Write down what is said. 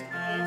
Christ.